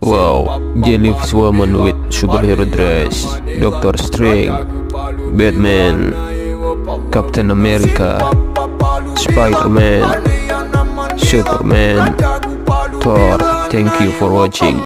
Wow, Jellyfish Woman with superhero dress, Doctor Strange, Batman, Captain America, Spider-Man, Superman, Thor. Thank you for watching.